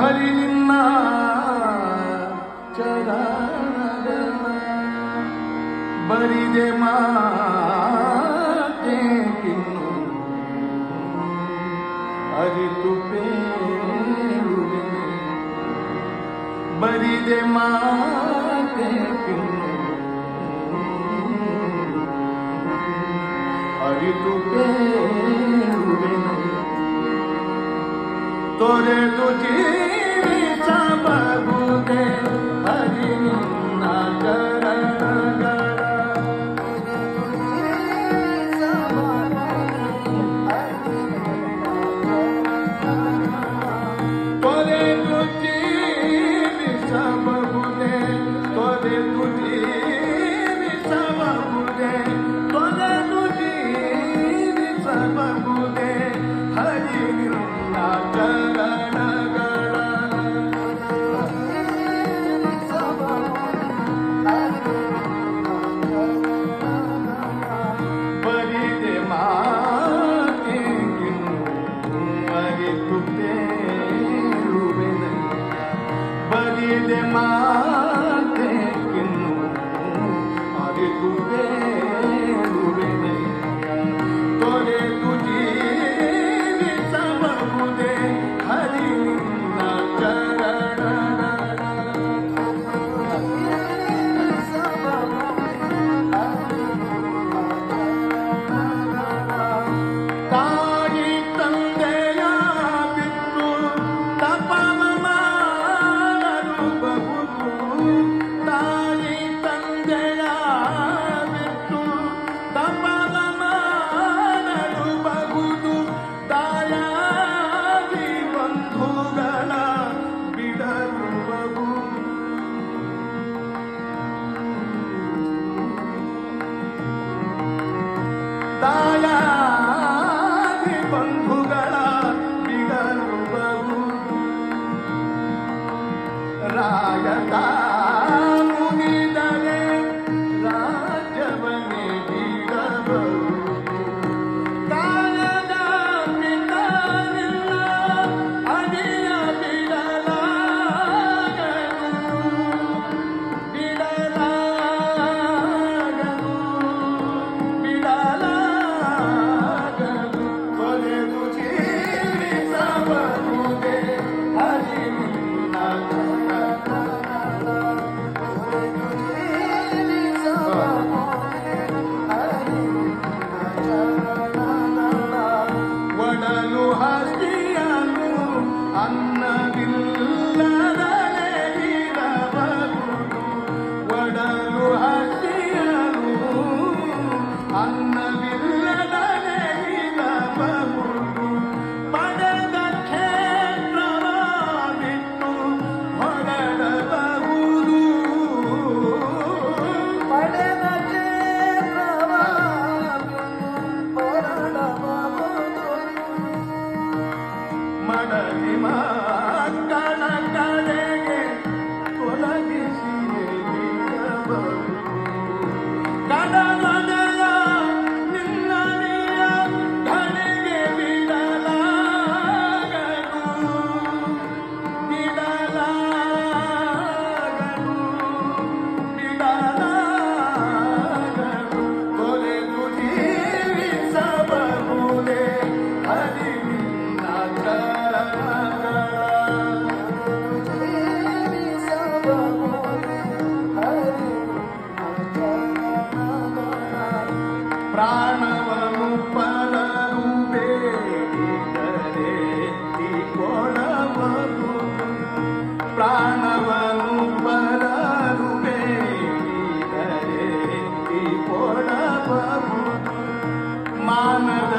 हरि चरण बरी दे माते किन्नु। हरि तुपे बरी दे माते तुपे तोरे तुझी not done. Oh. மன்னவில் man